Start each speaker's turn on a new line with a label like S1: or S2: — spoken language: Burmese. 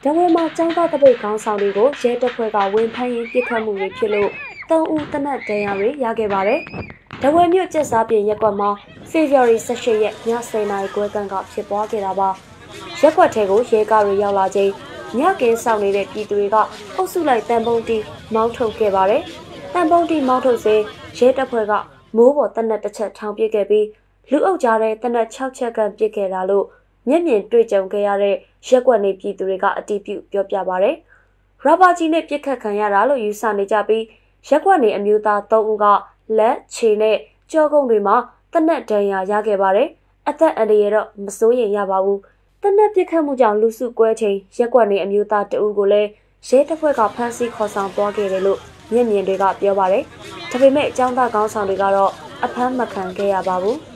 S1: ။တဝဲမှာចောင်းသားတပိတ်ခေါင်းဆောင်တွေကိုရဲတပ်ဖွဲ့ကဝင်ဖမ်းရင်းပစ်ခတ်မှုတွေဖြစ်လို့၃ဦးတနက်တန်းရတွေရခဲ့ပါတယ်။တဝဲမြို့ကျက်စားပြင်ရက်ကွက်မှာဖေဖော်ဝါရီ18ရက်ည10:00နာရီခွဲကန့်ကဖြစ်ပွားခဲ့တာပါ။ရက်ကွက်ထဲကိုရဲကားတွေရောက်လာချိန်ညကင်းဆောင်နေတဲ့ပြည်သူတွေကအုပ်စုလိုက်တန်ပုံတီမောင်းထုတ်ခဲ့ပါတယ်။တန်ပုံတီမောင်းထုတ်စေရဲတပ်ဖွဲ့ကမိုးပေါ်တနက်တစ်ချက်ထောင်ပစ်ခဲ့ပြီးလူအုပ်ကြားတဲ့တနက်6ချက်ကပစ်ခဲ့တာလို့ မျက်မြင်တွေ့ကြုံခဲ့ရတဲ့ရက်ွက်နေပြည်သူတွေကအတီးပြုတ်ပြောပြပါဗျ။ရဘာကြီးနဲ့ပြစ်ခတ်ခံရတာလို့ယူဆနေကြပြီးရက်ွက်နေအမျိုးသား၃ဦးကလက်ခြေနဲ့ကြောကုန်းတွေမှာတနက်ဒဏ်ရာရခဲ့ပါတယ်။အသက်အန္တရာယ်တော့မစိုးရိမ်ရပါဘူး။တနက်ပြစ်ခတ်မှုကြောင့်လူစုကွဲချိန်ရက်ွက်နေအမျိုးသားတဦးကိုလည်းရဲတပ်ဖွဲ့ကဖမ်းဆီးခေါ်ဆောင်သွားခဲ့တယ်လို့မျက်မြင်တွေကပြောပါတယ်။ဒါပေမဲ့အကြောင်းသားကောင်းဆောင်တွေကတော့အဖမ်းမခံခဲ့ရပါဘူး။